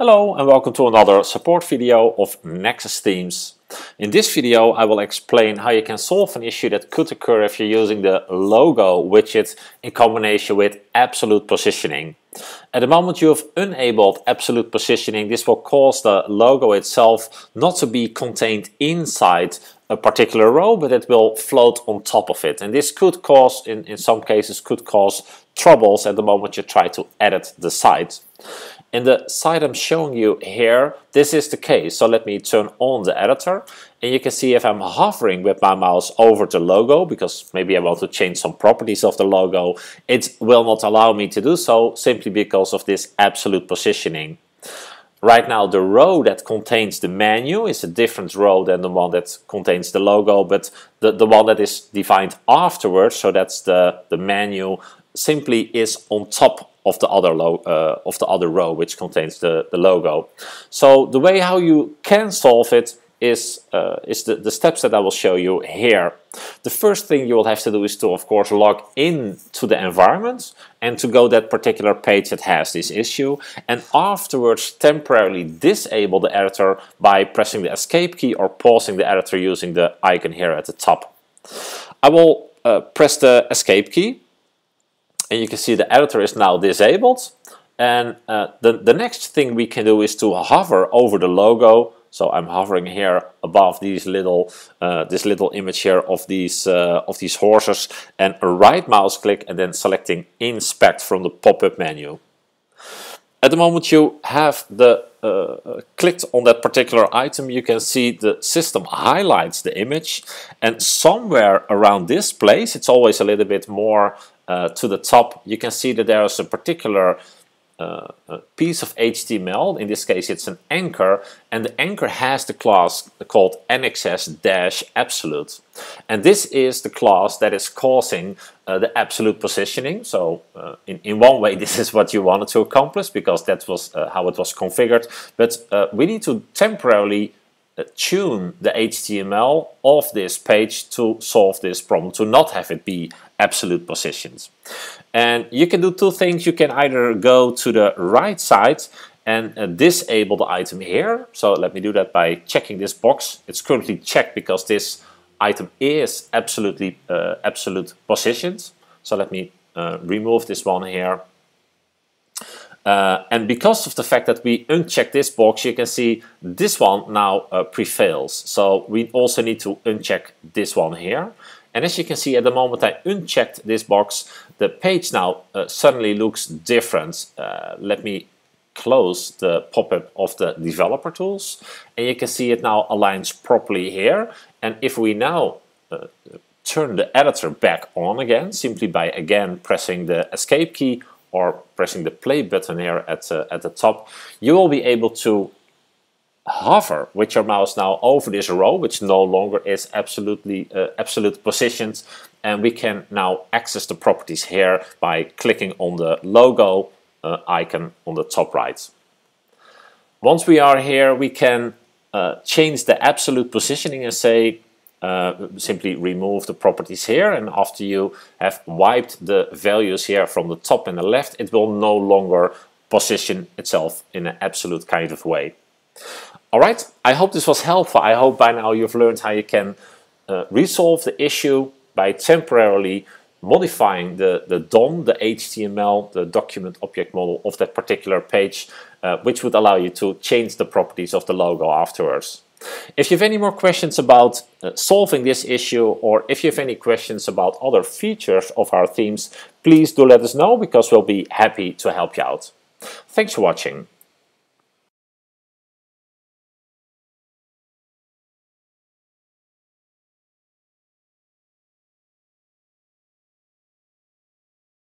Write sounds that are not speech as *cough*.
Hello and welcome to another support video of Nexus Themes. In this video I will explain how you can solve an issue that could occur if you're using the logo widget in combination with absolute positioning. At the moment you have enabled absolute positioning this will cause the logo itself not to be contained inside a particular row but it will float on top of it and this could cause in, in some cases could cause troubles at the moment you try to edit the site. In the site I'm showing you here, this is the case. So let me turn on the editor and you can see if I'm hovering with my mouse over the logo, because maybe I want to change some properties of the logo, it will not allow me to do so simply because of this absolute positioning. Right now the row that contains the menu is a different row than the one that contains the logo, but the, the one that is defined afterwards, so that's the, the menu, simply is on top of the other uh, of the other row which contains the, the logo. So the way how you can solve it is, uh, is the, the steps that I will show you here. The first thing you will have to do is to of course log in to the environment and to go that particular page that has this issue and afterwards temporarily disable the editor by pressing the escape key or pausing the editor using the icon here at the top. I will uh, press the escape key and you can see the editor is now disabled. And uh, the, the next thing we can do is to hover over the logo. So I'm hovering here above these little uh, this little image here of these uh, of these horses and a right mouse click and then selecting inspect from the pop-up menu. At the moment you have the uh, clicked on that particular item you can see the system highlights the image. And somewhere around this place it's always a little bit more uh, to the top, you can see that there is a particular uh, piece of HTML, in this case it's an anchor, and the anchor has the class called NXS-absolute. And this is the class that is causing uh, the absolute positioning. So uh, in, in one way *laughs* this is what you wanted to accomplish because that was uh, how it was configured. But uh, we need to temporarily uh, tune the HTML of this page to solve this problem, to not have it be absolute positions. And you can do two things. You can either go to the right side and uh, disable the item here. So let me do that by checking this box. It's currently checked because this item is absolutely uh, absolute positions. So let me uh, remove this one here. Uh, and because of the fact that we uncheck this box, you can see this one now uh, prevails. So we also need to uncheck this one here. And as you can see at the moment I unchecked this box, the page now uh, suddenly looks different. Uh, let me close the pop-up of the developer tools and you can see it now aligns properly here. And if we now uh, turn the editor back on again, simply by again pressing the escape key or pressing the play button here at, uh, at the top, you will be able to hover with your mouse now over this row, which no longer is absolutely uh, absolute positions. And we can now access the properties here by clicking on the logo uh, icon on the top right. Once we are here, we can uh, change the absolute positioning and say uh, simply remove the properties here and after you have wiped the values here from the top and the left it will no longer position itself in an absolute kind of way. Alright, I hope this was helpful. I hope by now you've learned how you can uh, resolve the issue by temporarily modifying the, the DOM, the HTML, the document object model of that particular page, uh, which would allow you to change the properties of the logo afterwards. If you have any more questions about uh, solving this issue or if you have any questions about other features of our themes, please do let us know because we'll be happy to help you out. Thanks for watching.